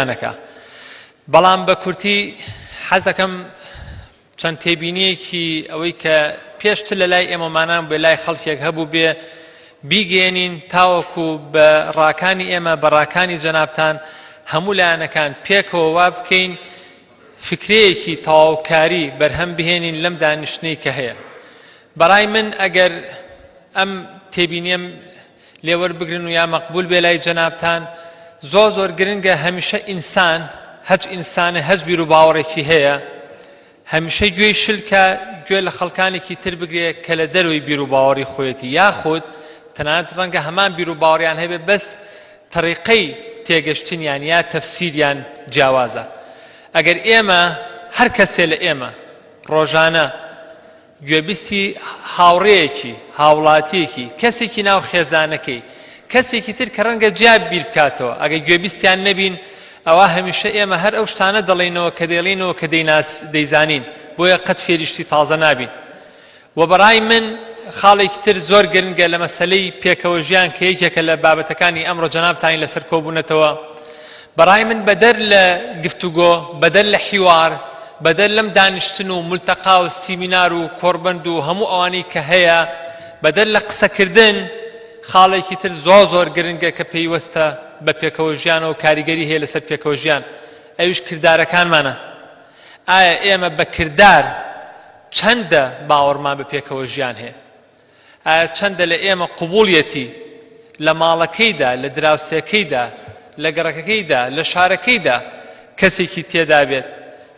یانەکە بەڵام بە کورتی حەزەکەم چەند تێبینیەکی ئەوەی کە پێشتر لە لای ئێمەمانان بێ لای خەڵکێک هەبوو بێ بیگەێنین تاوەکو بە ڕاکانی ئێمە بە ڕاکانی جەنابان هەموو لایەنەکان پێکەوە وا بکەین فکرەیەکی تەواوکاری بەرهەم بهێنین لەم دانیشتنەی کە هەیە بەڕای من ئەگەر ئەم تێبینیم لێ وەربگرن و یا مەقبول بێ لای جەنابتان، زۆر زۆر گرنگە هەمیشە ئینسان، هەچ ئینسانێ هەچ بیر و باوەڕێکی هەیە، هەمیشە گوێی شل کا، گوێ لە خەڵکانێکی تر بگرێ کە لە دەرەوەی بیر و باوەڕی خۆیەتی، یاخود تەنانەت ڕەنگە هەمان بیر و باوەڕیان هەبێ بەس تەڕیقەی تێگەشتنیان یا تەفسیریان جیاوازە. ئەگەر ئێمە، هەر کەسێ لە ئێمە ڕۆژانە، گوێبیستی هاوڕێیەکی، هاوڵاتییەکی، کەسێکی ناو خێزانەکەی، کەسێکی تر کە ڕەنگە جیا بیر بکاتەوە، ئەگەر گوێبیستیان نەبین، ئەوا هەمیشە ئێمە هەر ئەو شتانە دەڵێینەوە کە دەیڵێینەوە کە دەیناس، دەیزانین، بۆیە قەت فێری شتی تازە نابین. وە بە ڕای من خاڵێکی تر زۆر گرنگە لە مەسەلەی پێکەوە ژیان کە یەکێکە لە بابەتەکانی ئەمڕۆ جەنابتانی لەسەر کۆبوونەتەوە، بەڕای من بەدەر لە گفتوگۆ، بەدەر لە حیوار، بەدەر لەم دانیشتن و مولتەقا و سیمینار و کۆڕبەند و هەموو ئەوانەی کە هەیە، بەدەر لە قسەکردن، خاڵێکی تر زۆر زۆر گرنگە کە پەیوەستە بە پێکەوەژیانەوە و کاریگەری هەیە لەسەر پێکەوەژیان، ئەویش کردارەکانمانە. ئایا ئێمە بە کردار چەندە باوەڕمان بە پێکەوەژیان هەیە؟ ئایا چەندە لە ئێمە قبوڵیەتی لە ماڵەکەیدا، لە دراوسێکەیدا، لە گەڕەکەکەیدا، لە شارەکەیدا کەسێکی تێدابێت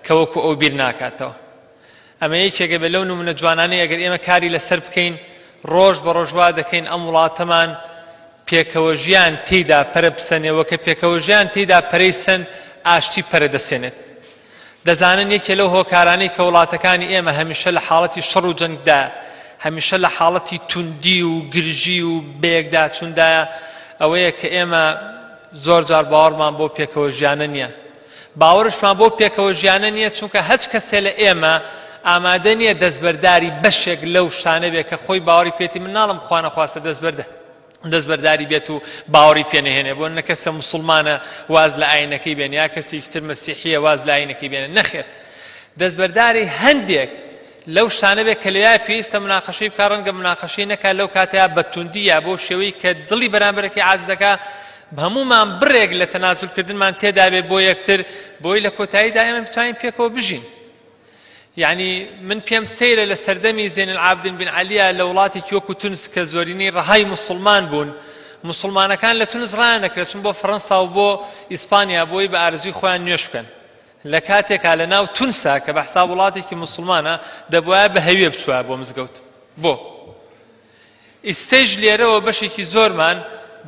کە وەکو ئەو بیر ناکاتەوە؟ ئەمە یەکێکە بێت لەو نمونە جوانانەی ئەگەر ئێمە کاری لەسەر بکەین ڕۆژ بە ڕۆژ وا دەکەین ئەم وڵاتەمان پێکەوە ژیان تێیدا پەرە بسەنێ و کە پێکەوە ژیان تێیدا پەرەی سەند ئاشتی پەرە دەسێنێت. دەزانن یەکێ لەو هۆکارانەی کە وڵاتەکانی ئێمە هەمیشە لە حاڵەتی شەڕ و جەنگدایە هەمیشە لە حاڵەتی توندی و گرژی و بەیەکداچووندایە ئەوەیە کە ئێمە زۆر جار باوەڕمان بۆ پێکەوە ژیانە نییە باوەرشمان بۆ پێکەوە ژیانە نییە چونکە هەچ کەسێ لە ئێمە ئامادە نییە دەستبەرداری بەشێک لەو شتانە بێ کە خۆی باوەڕی پێێتی مناڵم خوانەخواستە دەستبەردە دەستبەرداری بێت و باوەڕی پێنەهێنێ بۆ نە کەسە مسلمانە واز لە ئاینەکەی بێن یا کەسێکی تر مەسیحیە واز لە ئاینەکەی بێنە نەخێت دەستبەرداری هەندێک لەو شتانە بێت کە لەویا پێویستە مناقەشەی بکە ڕەنگە مناقەشەی نەکا لەو کاتەیە بەتوندی یا بۆ شێوەی کە دڵی بەرامبەرەکەی عزەکە هەمومان بڕێک لە تەنازولکردنمان تێدابێت بۆ یەکتر بۆی لە کۆتاییدا ئێمە بتوانین پێکەوە بژین یەعنی من پێم سەیرە لە سەردەمی زێن العابدین بن عەلیە لە وڵاتێکی وەکو تونس کە زۆرینەی ڕەهای موسڵمان بوون موسڵمانەکان لە تونس ڕایان نەکرێت چون بۆ فەرەنسا و بۆ ئیسپانیا بۆی بە ئارزوی خۆیان نوێش بکەن لە کاتێکا لە ناو تونسا کە بە حساب وڵاتێکی موسڵمانە دەبواە بە هەویە بچوە بۆ مزگەوت بۆ ئیستەیش لێرەوە بەشێکی زۆرمان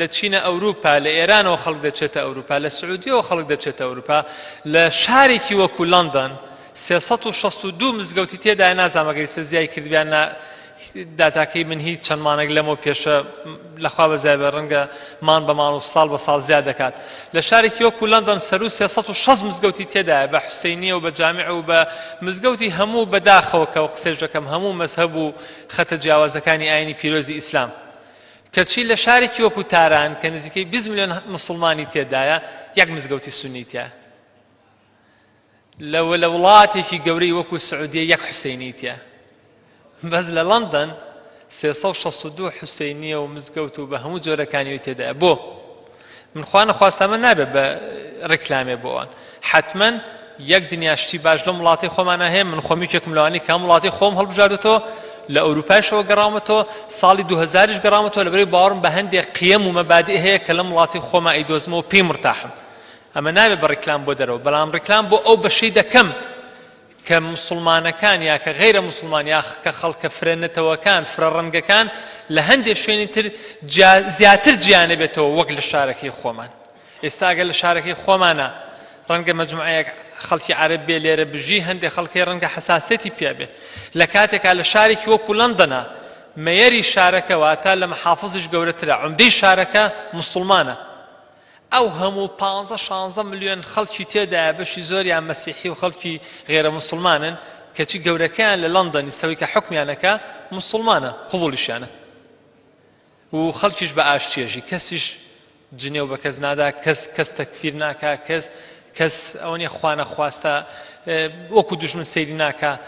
دەچینە ئەوروپا، لە ئێرانەوە خەڵک دەچێتە ئەوروپا، لە سعودیەوە خەڵک دەچێتە ئەوروپا، لە شارێکی وەکو لەندەن سێ سەد و شەست و دوو مزگەوتی تێدایە نازانم ئەگەر ئیستە زیای کردبیان نا داتاکەی من هیچ چەند مانگ لەمەو پێشە لەخوا بەزای بە ڕەنگە مان بە مان و ساڵ بە ساڵ زیاد دەکات لە شارێکی وەکو لەندەن سەرو 360 مزگەوتی تێدایە بە حوسینیە و بە جامع و بە مزگەوتی هەموو بەداخەوە کە و قسەش دەکەم هەموو مەزهەب و خەتە جیاوازەکانی ئاینی پیرۆزی ئیسلام کەچی لە شارێکی وەکو تاران کە نزیکەی 20 ملیۆن مسلمانی تێدایە یەک مزگەوتی سونی تیا لە لە وڵاتێکی گەورەی وەکو سعودیە یەک حسینی تیا بەس لە لەندەن 362 حسینیە و مزگەوت و بە هەموو جۆرەکانی تێدایە بۆ من خوا نەخواست ئەمە نابێت بە ڕیکلامێ بۆ ئەوان حتمما یەک دنیا شتی باش لەم وڵاتی خۆمانە هەیە من خۆمی کێکم لەوانی کام وڵاتی خۆم هەڵبژاردوتەوە لە ئەوروپایشەوە گەڕامەتەوە ساڵی 2000ش گەڕامەتەوە لەبەرەی باوەڕم بە هەندێک قیەم و مەبادی هەیە کە لەم وڵاتی خۆمە ئەیدۆزمەوە پێی مرتاحم ئەمە ناوێ بە ڕیکلام بۆ دەرەوە بەڵام ڕیکلام بۆ ئەو بەشەی دەکەم کە موسڵمانەکان یا کە غەیرە موسڵمان یا کە خەڵکە فرە نەتەوەکان فرە ڕەنگەکان لە هەندێک شوێنی تر زیاتر جیانەبێتەوە وەک لە شارەکەی خۆمان ئێستا ئەگەر لە شارەکەی خۆمانە ڕەنگە مەجموعەیەک خەڵکی عرب بێ لێرە بژی هەندێک خەڵکی ڕەنگە حساسەتی پێ بێ لە کاتێکا لە شارێکی وەکو لەندەنا مەیەری شارەکەوە تا لە محافزش گەورەترە عمدەی شارەکە مسلمانە ئەو هەموو پانزە شانزە ملیۆن خەڵکی تێدایە بەشی زۆریان مەسیحی و خەڵکی غێرە موسڵمانن کەچی گەورەکەیان لە لەندەنی سەوی کە حکمیانەکە موسڵمانە قوبولیشیانە و خەڵکیش بە ئاشتیەژی کەسیش جنێو بە کەس نادا کەس کەس تەکفیر ناکا کەس کەس ئەوەنیە خوانە خواستە وەکو دژمن سەیری ناکە